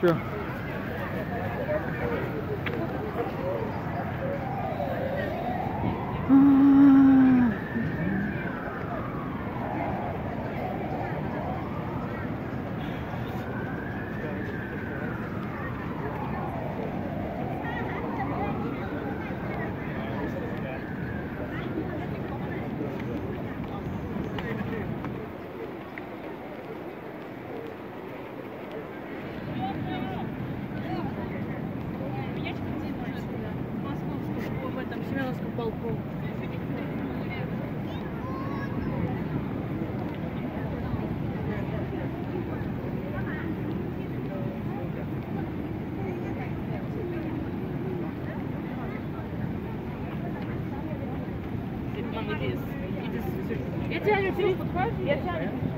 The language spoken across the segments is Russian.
Sure. Этом Семеновском полку. Мам, иди, иди, иди. Я тяну, тяну,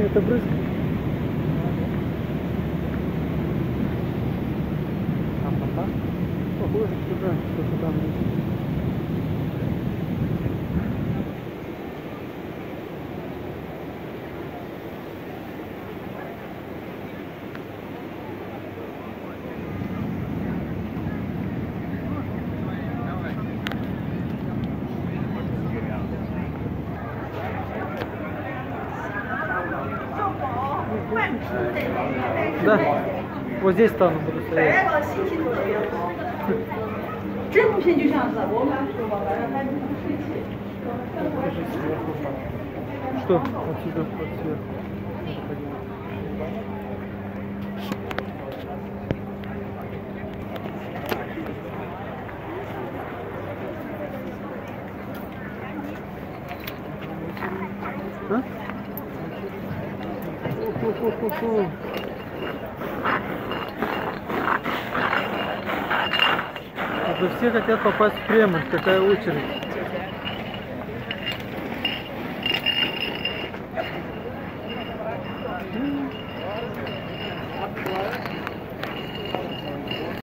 Не, это брызг. А пока похоже сюда, что-то там есть. Да. Вот здесь стану буду. Что? Отсюда, отсюда. А? Ху-ху-ху-ху. Это все хотят попасть в Кремль, какая очередь.